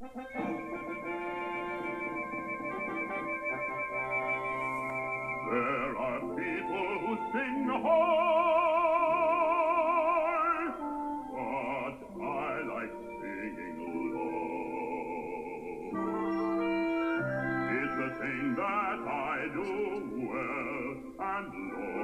There are people who sing high, but I like singing low. It's the thing that I do well, and low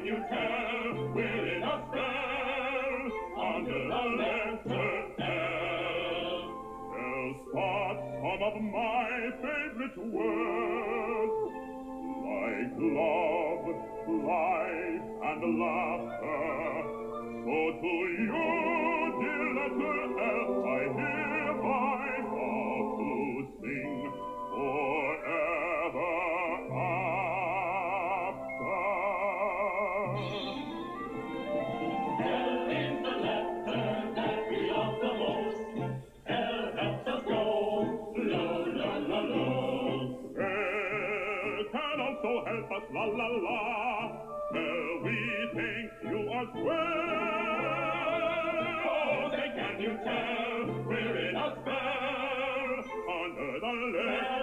can you tell we're in a spell under the letter L. Well, spot some of my favorite words like love, life, and laughter. So to you, help us, la la la. Well, we think you as well. Oh, say, can you tell we're in a spell under the